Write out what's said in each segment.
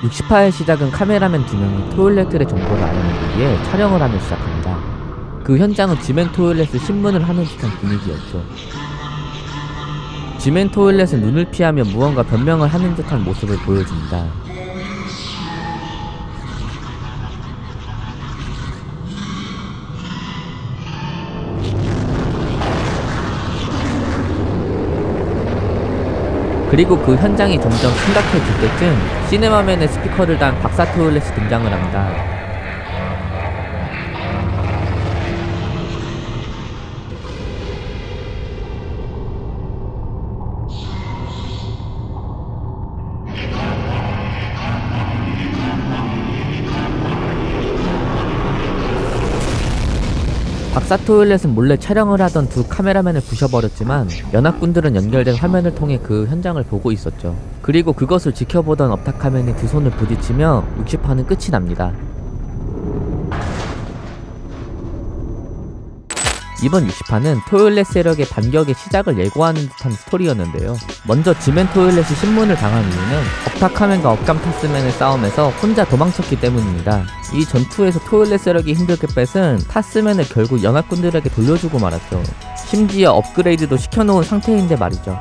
60화의 시작은 카메라맨 두 명이 토일렛들의 정보를 알아내기 위해 촬영을 하며 시작합니다. 그 현장은 지멘 토일렛을 신문을 하는 듯한 분위기였죠. 지멘 토일렛은 눈을 피하며 무언가 변명을 하는 듯한 모습을 보여줍니다. 그리고 그 현장이 점점 심각해질 때쯤 시네마맨의 스피커를 단 박사 토일렛이 등장을 합니다. 박사 토일렛은 몰래 촬영을 하던 두 카메라맨을 부셔버렸지만 연합군들은 연결된 화면을 통해 그 현장을 보고 있었죠. 그리고 그것을 지켜보던 업타카맨이 두 손을 부딪히며 60화는 끝이 납니다. 이번 60화는 토일렛 세력의 반격의 시작을 예고하는 듯한 스토리였는데요. 먼저 지멘 토일렛이 신문을 당한 이유는 업타카맨과 업감타스맨의 싸움에서 혼자 도망쳤기 때문입니다. 이 전투에서 토일렛 세력이 힘들게 뺏은 타스맨을 결국 연합군들에게 돌려주고 말았죠. 심지어 업그레이드도 시켜놓은 상태인데 말이죠.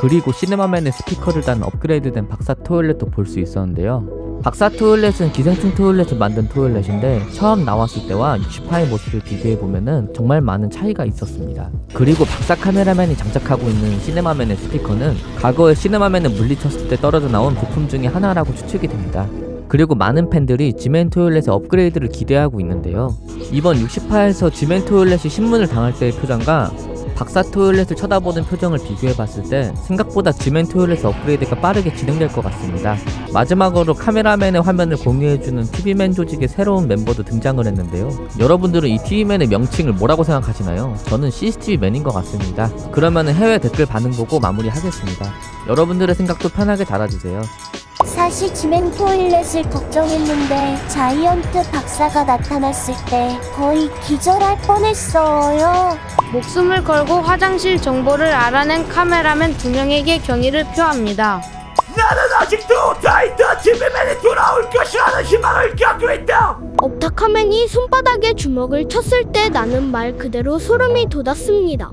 그리고 시네마맨의 스피커를 단 업그레이드된 박사 토일렛도 볼 수 있었는데요. 박사 토일렛은 기생충 토일렛을 만든 토일렛인데 처음 나왔을 때와 60화의 모습을 비교해보면은 정말 많은 차이가 있었습니다. 그리고 박사 카메라맨이 장착하고 있는 시네마맨의 스피커는 과거에 시네마맨을 물리쳤을 때 떨어져 나온 부품 중에 하나라고 추측이 됩니다. 그리고 많은 팬들이 지멘 토일렛의 업그레이드를 기대하고 있는데요. 이번 60화에서 지멘 토일렛이 신문을 당할 때의 표정과 박사 토일렛을 쳐다보는 표정을 비교해봤을 때 생각보다 지멘 토일렛 업그레이드가 빠르게 진행될 것 같습니다. 마지막으로 카메라맨의 화면을 공유해주는 TV맨 조직의 새로운 멤버도 등장을 했는데요. 여러분들은 이 TV맨의 명칭을 뭐라고 생각하시나요? 저는 CCTV맨인 것 같습니다. 그러면 해외 댓글 반응 보고 마무리하겠습니다. 여러분들의 생각도 편하게 달아주세요. 사실 지멘 토일렛을 걱정했는데 자이언트 박사가 나타났을 때 거의 기절할 뻔했어요. 목숨을 걸고 화장실 정보를 알아낸 카메라맨 두 명에게 경의를 표합니다. 나는 아직도 타이터 지메맨이 돌아올 것이라는 희망을 갖고 있다. 업타카맨이 손바닥에 주먹을 쳤을 때 나는 말 그대로 소름이 돋았습니다.